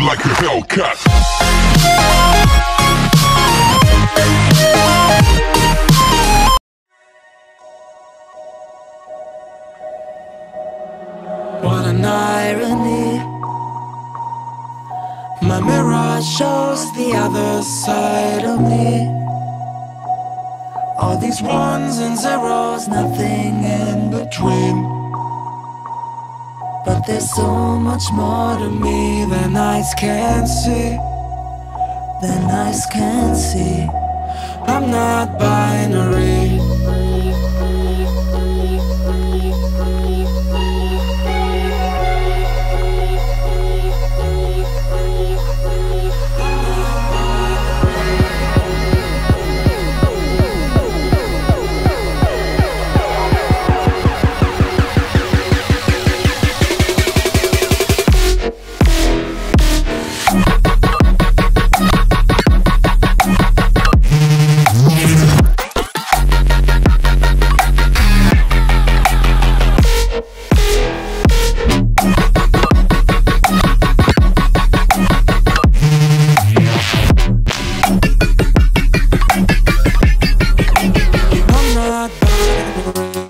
like a Hellcat. What an irony. My mirror shows the other side of me. All these ones and zeros, nothing in between. But there's so much more to me eyes can't see. Than eyes can't see. I'm not binary. you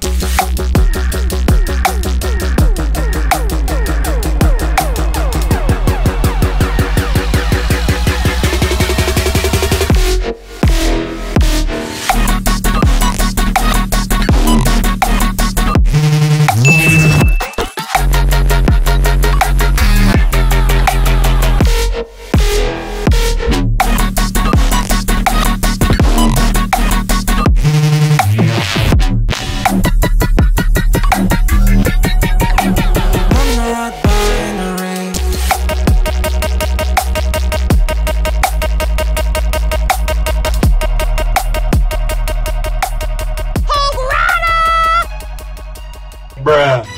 Bruh.